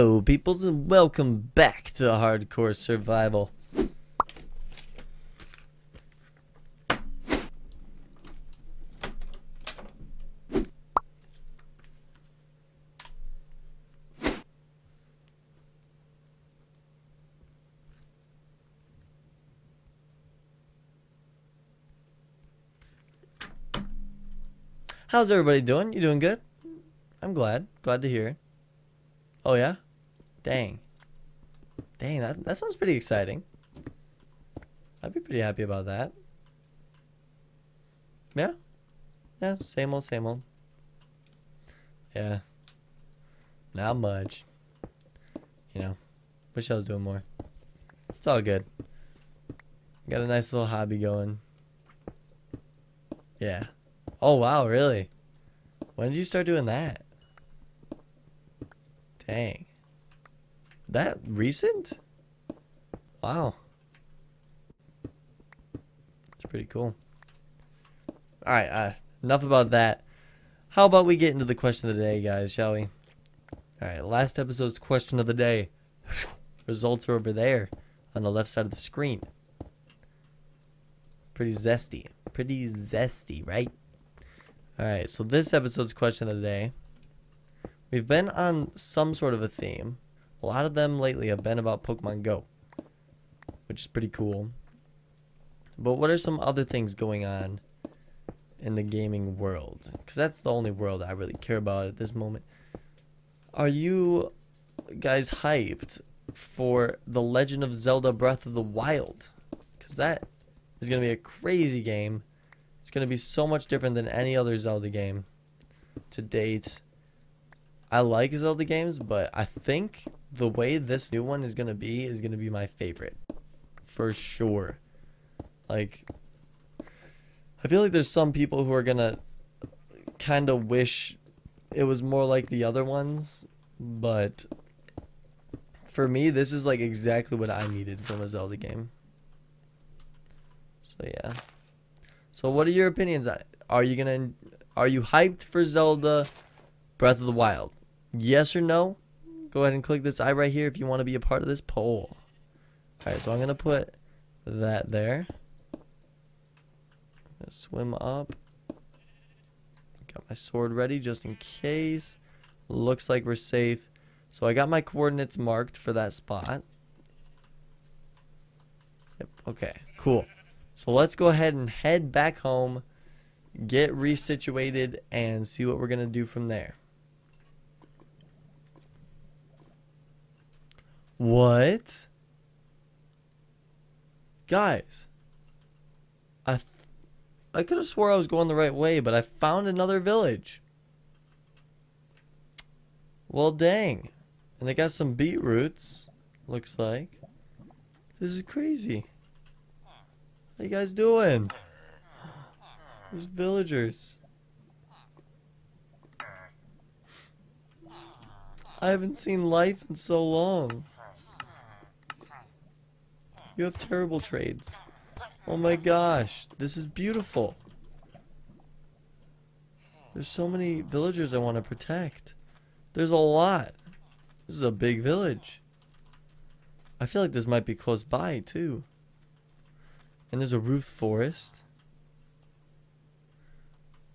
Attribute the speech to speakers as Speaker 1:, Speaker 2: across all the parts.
Speaker 1: Hello, peoples, and welcome back to Hardcore Survival. How's everybody doing? You doing good? I'm glad. Glad to hear. Oh yeah? Dang. Dang, that that sounds pretty exciting. I'd be pretty happy about that. Yeah. Yeah, same old, same old. Yeah. Not much. You know. Wish I was doing more. It's all good. Got a nice little hobby going. Yeah. Oh wow, really? When did you start doing that? Dang. That recent? Wow. It's pretty cool. Alright, uh, enough about that. How about we get into the question of the day, guys, shall we? Alright, last episode's question of the day. Results are over there on the left side of the screen. Pretty zesty. Pretty zesty, right? Alright, so this episode's question of the day. We've been on some sort of a theme. A lot of them lately have been about Pokemon Go, which is pretty cool. But what are some other things going on in the gaming world? Because that's the only world I really care about at this moment. Are you guys hyped for The Legend of Zelda Breath of the Wild? Because that is going to be a crazy game it's going to be so much different than any other Zelda game to date. I like Zelda games, but I think the way this new one is to be is to be my favorite. For sure. Like, I feel like there's some people who are to kind of wish it was more like the other ones, but for me, this is like exactly what I needed from a Zelda game. So, yeah. So what are your opinions on it? Are you gonna are you hyped for Zelda Breath of the Wild? Yes or no? Go ahead and click this eye right here if you want to be a part of this poll. Alright, so I'm gonna put that there. swim up. Got my sword ready just in case. Looks like we're safe. So I got my coordinates marked for that spot. Yep, okay, cool. So let's go ahead and head back home, get resituated, and see what we're going to do from there. What? Guys, I, I could have swore I was going the right way, but I found another village. Well, dang. And they got some beetroots, looks like. This is crazy. How you guys doing? There's villagers. I haven't seen life in so long. You have terrible trades. Oh my gosh, this is beautiful. There's so many villagers I want to protect. There's a lot. This is a big village. I feel like this might be close by too. And there's a roof forest.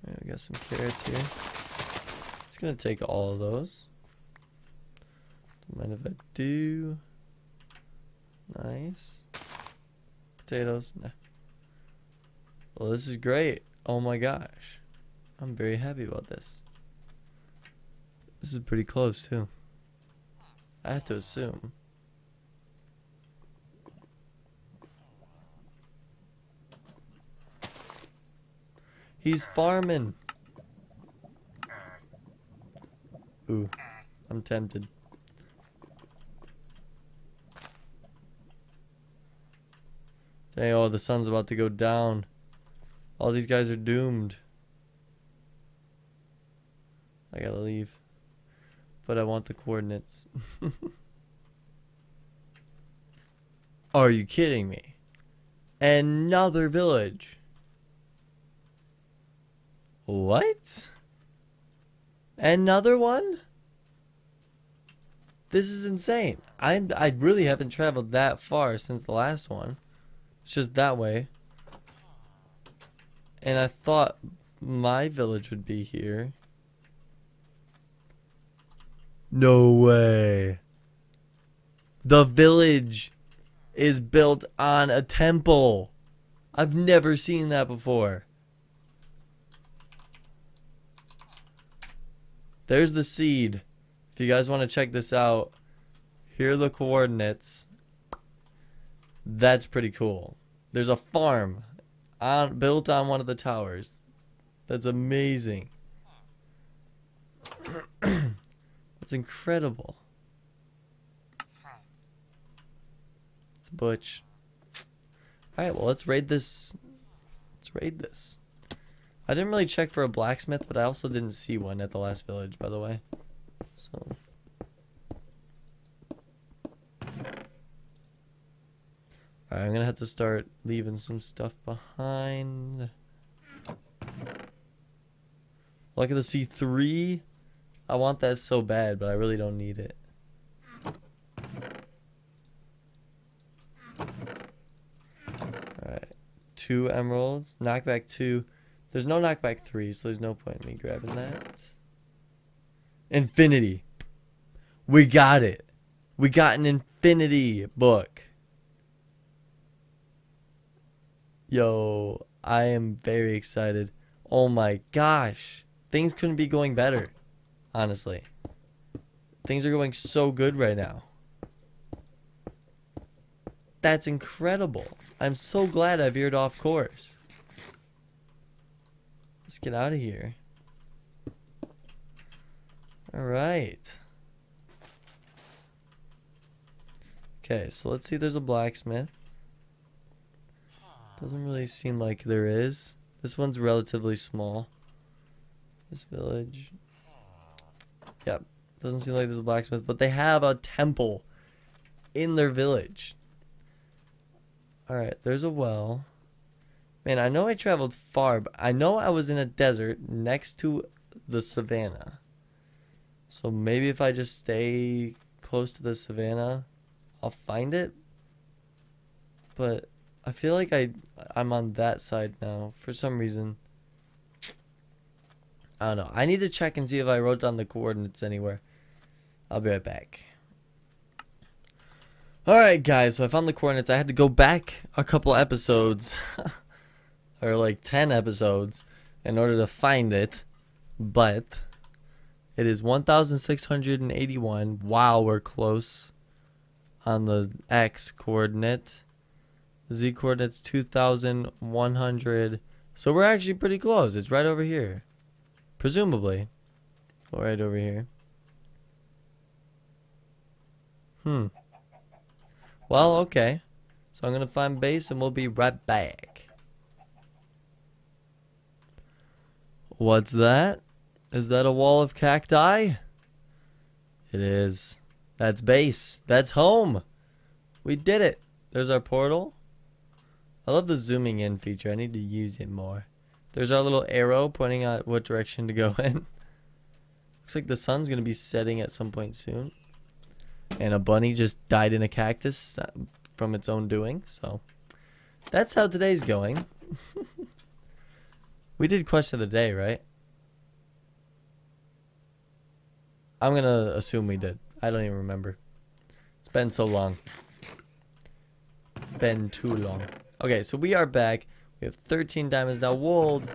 Speaker 1: Right, we got some carrots here. Just gonna take all of those. Don't mind if I do. Nice. Potatoes. Well, this is great. Oh my gosh. I'm very happy about this. This is pretty close, too. I have to assume. He's farming. Ooh, I'm tempted. Dang, oh, the sun's about to go down. All these guys are doomed. I gotta leave. But I want the coordinates. are you kidding me? Another village. What? Another one? This is insane. I I really haven't traveled that far since the last one. It's just that way. And I thought my village would be here. No way. The village is built on a temple. I've never seen that before. There's the seed. If you guys want to check this out, here are the coordinates. That's pretty cool. There's a farm on built on one of the towers. That's amazing. That's incredible. It's Butch. Alright, well let's raid this. Let's raid this. I didn't really check for a blacksmith, but I also didn't see one at the last village, by the way. So. I'm gonna have to start leaving some stuff behind. Look at the C3. I want that so bad, but I really don't need it. Alright. Two emeralds. Knockback two. There's no knockback three, so there's no point in me grabbing that. Infinity. We got it. We got an infinity book. Yo, I am very excited. Oh my gosh. Things couldn't be going better. Honestly. Things are going so good right now. That's incredible. I'm so glad I veered off course. Let's get out of here. Alright. Okay, so let's see there's a blacksmith. Doesn't really seem like there is. This one's relatively small. This village. Yep. Doesn't seem like there's a blacksmith, but they have a temple in their village. Alright, there's a well. Man, I know I traveled far, but I know I was in a desert next to the savannah. So maybe if I just stay close to the savannah, I'll find it. But I feel like I I'm on that side now for some reason. I don't know. I need to check and see if I wrote down the coordinates anywhere. I'll be right back. Alright guys, so I found the coordinates. I had to go back a couple episodes. or like 10 episodes in order to find it. But it is 1681. Wow, we're close on the x coordinate. Z coordinate's 2100. So we're actually pretty close. It's right over here. Presumably. Right over here. Hmm. Well, okay. So I'm going to find base and we'll be right back. What's that? Is that a wall of cacti? It is. That's base. That's home. We did it. There's our portal. I love the zooming in feature. I need to use it more. There's our little arrow pointing out what direction to go in. Looks like the sun's going to be setting at some point soon. And a bunny just died in a cactus uh, from its own doing. So that's how today's going. we did question of the day, right? I'm going to assume we did. I don't even remember. It's been so long. Been too long. Okay, so we are back. We have 13 diamonds now. Wold.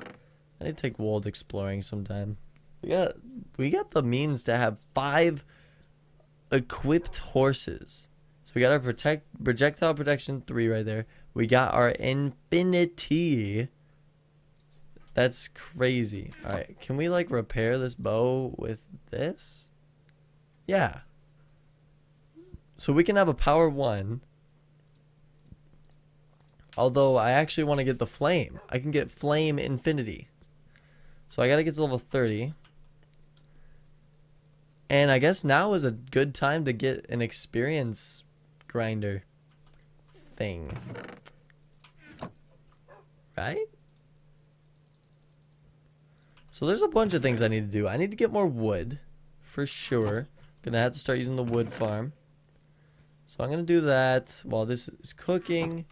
Speaker 1: I need to take Wold exploring sometime. We got we got the means to have five equipped horses. So we got our protect projectile protection three right there. We got our infinity. That's crazy. All right, can we like repair this bow with this? Yeah. So we can have a power one. Although I actually want to get the flame. I can get flame infinity. So I got to get to level 30. And I guess now is a good time to get an experience grinder thing. Right? So there's a bunch of things I need to do. I need to get more wood, for sure. Gonna have to start using the wood farm. So I'm gonna do that while this is cooking.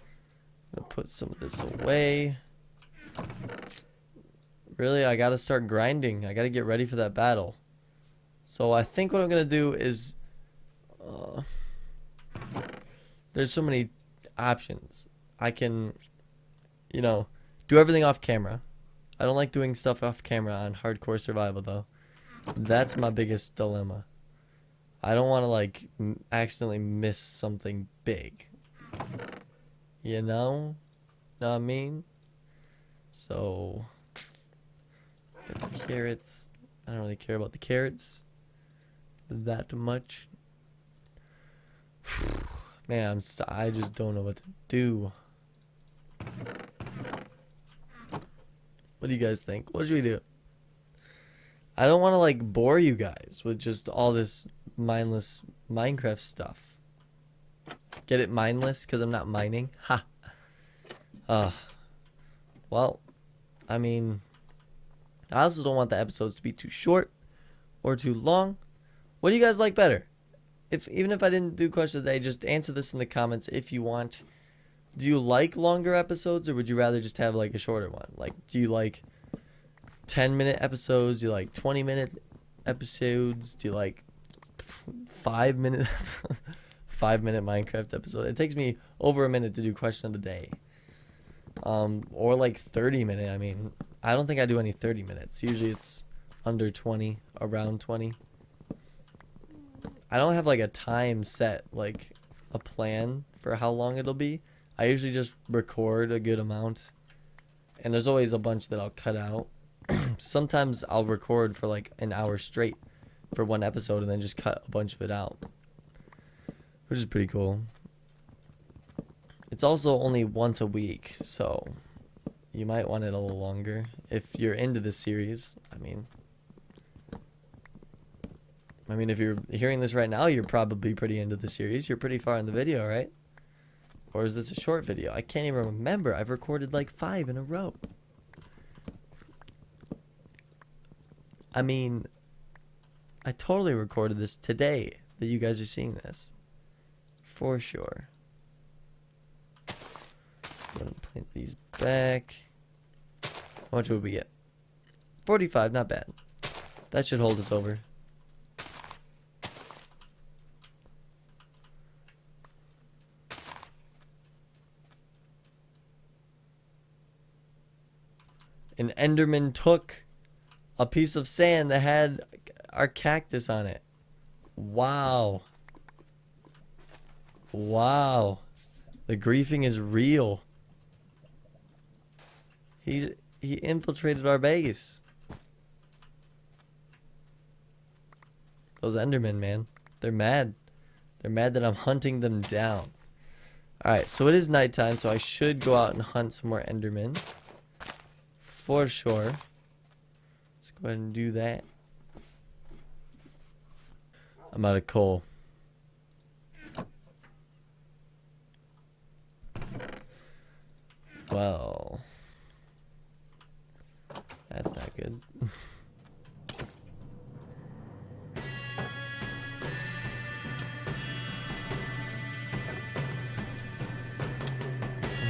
Speaker 1: I'm gonna put some of this away. Really, I gotta start grinding. I gotta get ready for that battle. So I think what I'm gonna do is, uh, there's so many options. I can, you know, do everything off camera. I don't like doing stuff off camera on hardcore survival though. That's my biggest dilemma. I don't want to like accidentally miss something big. You know? Know what I mean? So the carrots. I don't really care about the carrots that much. Man, I'm—I just don't know what to do. What do you guys think? What should we do? I don't want to like bore you guys with just all this mindless Minecraft stuff. Get it mindless because I'm not mining? Ha. Uh, well, I mean, I also don't want the episodes to be too short or too long. What do you guys like better? If even if I didn't do question today, just answer this in the comments if you want. Do you like longer episodes or would you rather just have like a shorter one? Like, do you like 10 minute episodes? Do you like 20 minute episodes? Do you like five minute five minute Minecraft episode? It takes me over a minute to do question of the day. Um, or like 30 minute. I mean, I don't think I do any 30 minutes. Usually it's under 20, around 20. I don't have like a time set, like a plan for how long it'll be. I usually just record a good amount. And there's always a bunch that I'll cut out. Sometimes I'll record for like an hour straight for one episode and then just cut a bunch of it out. Which is pretty cool. It's also only once a week, so you might want it a little longer if you're into this series. I mean, I mean, if you're hearing this right now, you're probably pretty into the series. You're pretty far in the video, right? Or is this a short video? I can't even remember. I've recorded like five in a row. I mean, I totally recorded this today that you guys are seeing this. For sure. I'm gonna plant these back. How much would we get? 45, not bad. That should hold us over. An Enderman took a piece of sand that had our cactus on it. Wow. Wow. The griefing is real. He he infiltrated our base. Those Endermen, man. They're mad. They're mad that I'm hunting them down. Alright, so it is nighttime, so I should go out and hunt some more Endermen. For sure. Let's go ahead and do that. I'm out of coal. Well, that's not good. I'm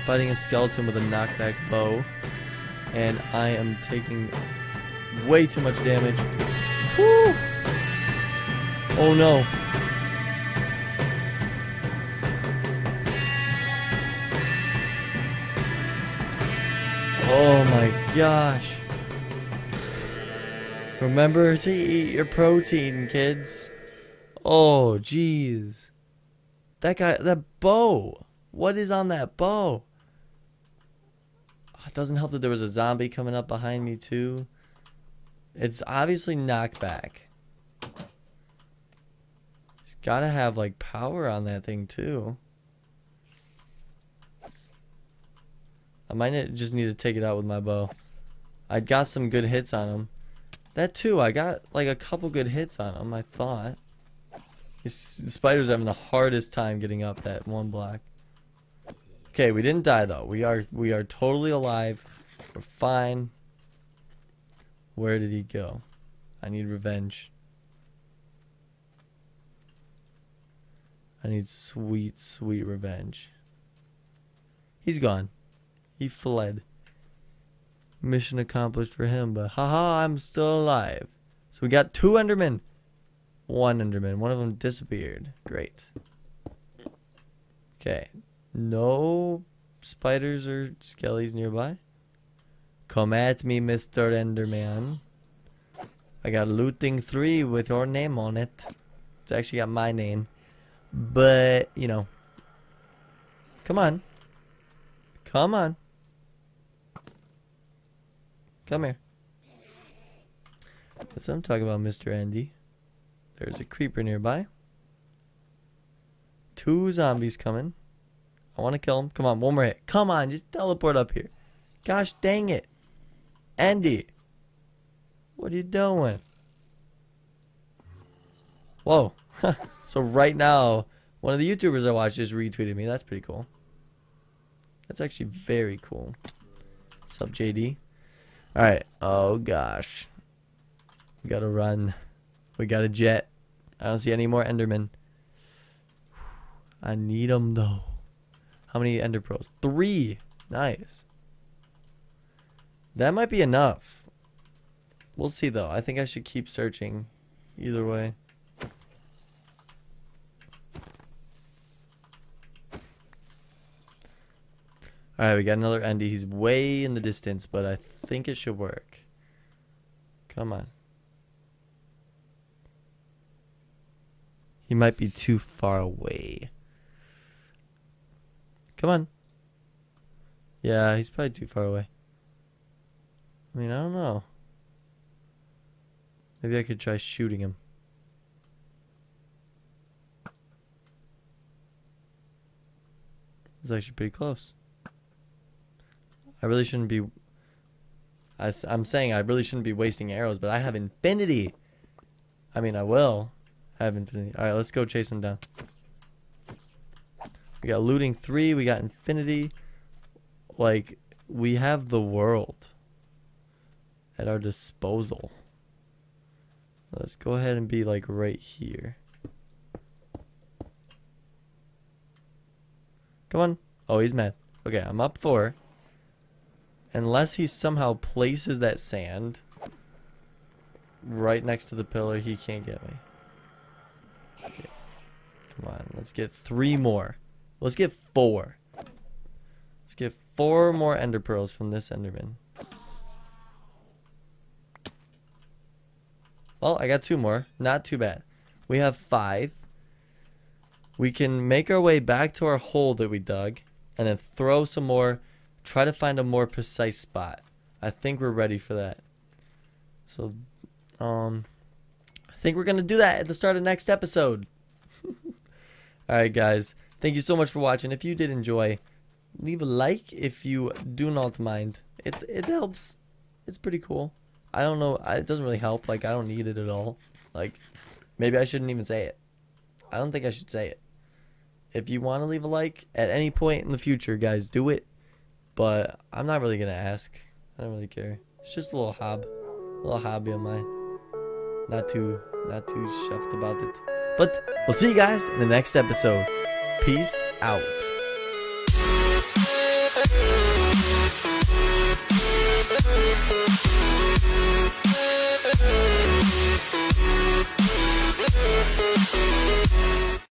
Speaker 1: fighting a skeleton with a knockback bow, and I am taking way too much damage. Whew! Oh no. Oh my gosh. Remember to eat your protein, kids. Oh, jeez. That guy, that bow. What is on that bow? It doesn't help that there was a zombie coming up behind me, too. It's obviously knockback. He's gotta have, like, power on that thing, too. I might just need to take it out with my bow. I got some good hits on him. That too, I got like a couple good hits on him, I thought. The spider's having the hardest time getting up that one block. Okay, we didn't die though. We are we are totally alive. We're fine. Where did he go? I need revenge. I need sweet, sweet revenge. He's gone. He fled. Mission accomplished for him, but haha, I'm still alive. So we got two Endermen. One Enderman. One of them disappeared. Great. Okay. No spiders or skellies nearby. Come at me, Mr. Enderman. I got looting three with your name on it. It's actually got my name. But, you know. Come on. Come on. Come here. That's what I'm talking about, Mr. Andy. There's a creeper nearby. Two zombies coming. I want to kill him. Come on, one more hit. Come on, just teleport up here. Gosh dang it. Andy. What are you doing? Whoa. so right now, one of the YouTubers I watch just retweeted me. That's pretty cool. That's actually very cool. Up, JD? Alright. Oh, gosh. We gotta run. We got a jet. I don't see any more Endermen. I need them, though. How many Ender Pearls? Three. Nice. That might be enough. We'll see, though. I think I should keep searching. Either way. Alright, we got another Endy. He's way in the distance, but I think it should work. Come on. He might be too far away. Come on. Yeah, he's probably too far away. I mean, I don't know. Maybe I could try shooting him. It's actually pretty close. I really shouldn't be... I, am saying I really shouldn't be wasting arrows, but I have infinity. I mean, I will have infinity. Alright, let's go chase him down. We got looting 3. We got infinity. Like, we have the world at our disposal. Let's go ahead and be, like, right here. Come on. Oh, he's mad. Okay, I'm up 4. Unless he somehow places that sand right next to the pillar, he can't get me. Okay. Come on, let's get three more. Let's get four. Let's get four more ender pearls from this enderman. Well, I got two more. Not too bad. We have five. We can make our way back to our hole that we dug and then throw some more try to find a more precise spot. I think we're ready for that. So, um, I think we're going to do that at the start of next episode. Alright, guys. Thank you so much for watching. If you did enjoy, leave a like if you do not mind. It, it helps. It's pretty cool. I don't know. It doesn't really help. Like, I don't need it at all. Like, maybe I shouldn't even say it. I don't think I should say it. If you want to leave a like at any point in the future, guys, do it. But I'm not really gonna ask. I don't really care. It's just a little hob, a little hobby of mine. Not too, not too chuffed about it. But we'll see you guys in the next episode. Peace out.